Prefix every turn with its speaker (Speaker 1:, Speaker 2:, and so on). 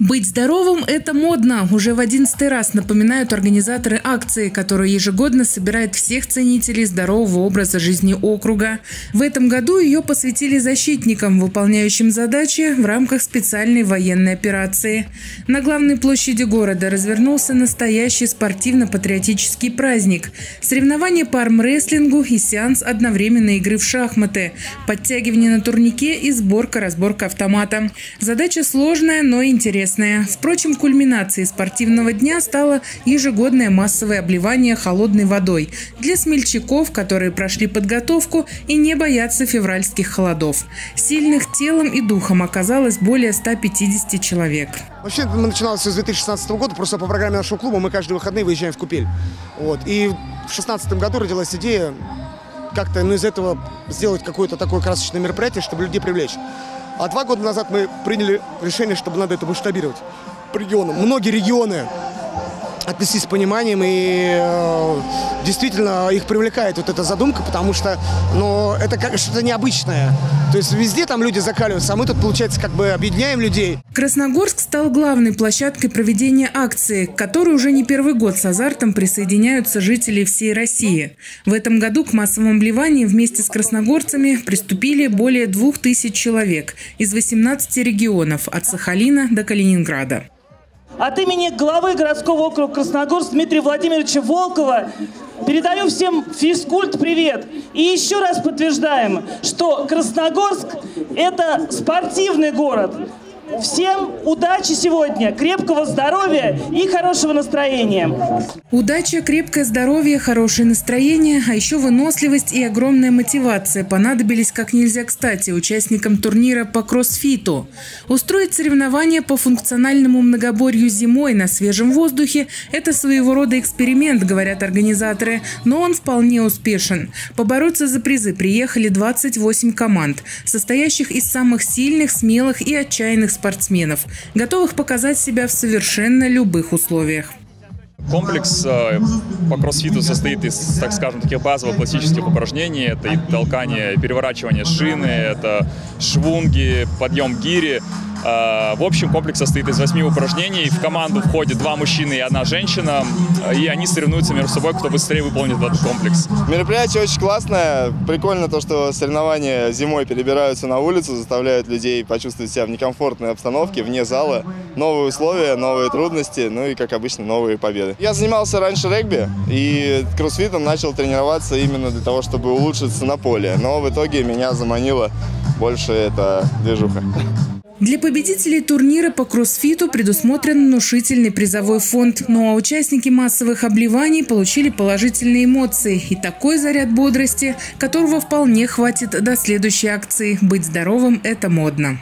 Speaker 1: Быть здоровым – это модно. Уже в одиннадцатый раз напоминают организаторы акции, которую ежегодно собирает всех ценителей здорового образа жизни округа. В этом году ее посвятили защитникам, выполняющим задачи в рамках специальной военной операции. На главной площади города развернулся настоящий спортивно-патриотический праздник. Соревнования по армрестлингу и сеанс одновременной игры в шахматы, подтягивание на турнике и сборка-разборка автомата. Задача сложная, но интересная интересное. Впрочем, кульминацией спортивного дня стало ежегодное массовое обливание холодной водой для смельчаков, которые прошли подготовку и не боятся февральских холодов. Сильных телом и духом оказалось более 150 человек.
Speaker 2: Вообще, мы начиналось с 2016 года, просто по программе нашего клуба мы каждые выходные выезжаем в Купель. Вот. И в 2016 году родилась идея как-то ну, из этого сделать какое-то такое красочное мероприятие, чтобы людей привлечь. А два года назад мы приняли решение, чтобы надо это масштабировать по регионам. Многие регионы отнеслись с пониманием и э, действительно их привлекает вот эта задумка, потому что ну, это как что-то необычное. То есть везде там люди закаливаются, а мы тут, получается, как бы объединяем людей.
Speaker 1: Красногорск стал главной площадкой проведения акции, к которой уже не первый год с азартом присоединяются жители всей России. В этом году к массовым обливаниям вместе с красногорцами приступили более двух тысяч человек из 18 регионов от Сахалина до Калининграда.
Speaker 3: От имени главы городского округа Красногорск Дмитрия Владимировича Волкова передаю всем физкульт привет. И еще раз подтверждаем, что Красногорск – это спортивный город. Всем удачи сегодня, крепкого здоровья и хорошего настроения.
Speaker 1: Удача, крепкое здоровье, хорошее настроение, а еще выносливость и огромная мотивация понадобились как нельзя кстати участникам турнира по кроссфиту. Устроить соревнования по функциональному многоборью зимой на свежем воздухе – это своего рода эксперимент, говорят организаторы, но он вполне успешен. Побороться за призы приехали 28 команд, состоящих из самых сильных, смелых и отчаянных спортсменов, готовых показать себя в совершенно любых условиях.
Speaker 4: Комплекс э, по кроссфиту состоит из, так скажем, таких базовых классических упражнений. Это и толкание, переворачивание шины, это швунги, подъем гири. Э, в общем, комплекс состоит из восьми упражнений. В команду входит два мужчины и одна женщина. И они соревнуются между собой, кто быстрее выполнит этот комплекс.
Speaker 5: Мероприятие очень классное. Прикольно то, что соревнования зимой перебираются на улицу, заставляют людей почувствовать себя в некомфортной обстановке, вне зала. Новые условия, новые трудности, ну и, как обычно, новые победы. Я занимался раньше регби и кроссфитом начал тренироваться именно для того, чтобы улучшиться на поле. Но в итоге меня заманила больше эта движуха.
Speaker 1: Для победителей турнира по кроссфиту предусмотрен внушительный призовой фонд. Ну а участники массовых обливаний получили положительные эмоции и такой заряд бодрости, которого вполне хватит до следующей акции «Быть здоровым – это модно».